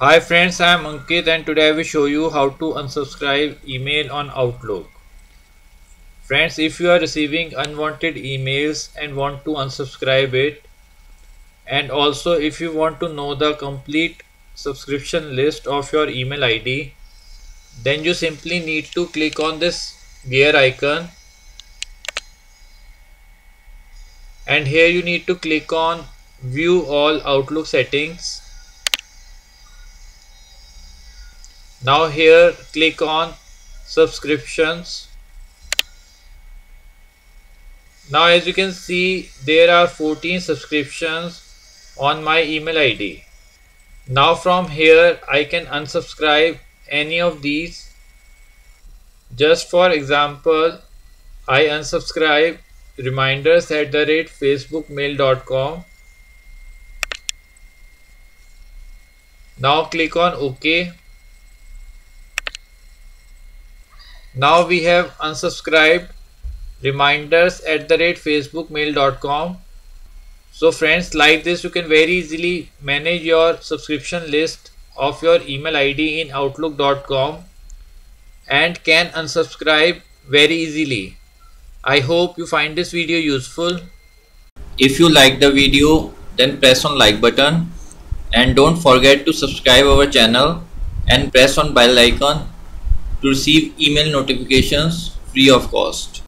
Hi friends, I am Ankit and today I will show you how to unsubscribe email on Outlook. Friends, if you are receiving unwanted emails and want to unsubscribe it and also if you want to know the complete subscription list of your email ID then you simply need to click on this gear icon and here you need to click on view all Outlook settings now here click on subscriptions. Now as you can see there are 14 subscriptions on my email ID now from here I can unsubscribe any of these. Just for example I unsubscribe reminders at the rate facebookmail.com now click on ok now we have unsubscribed reminders at the rate facebookmail.com so friends like this you can very easily manage your subscription list of your email id in outlook.com and can unsubscribe very easily. I hope you find this video useful. If you like the video then press on like button and don't forget to subscribe our channel and press on bell icon to receive email notifications free of cost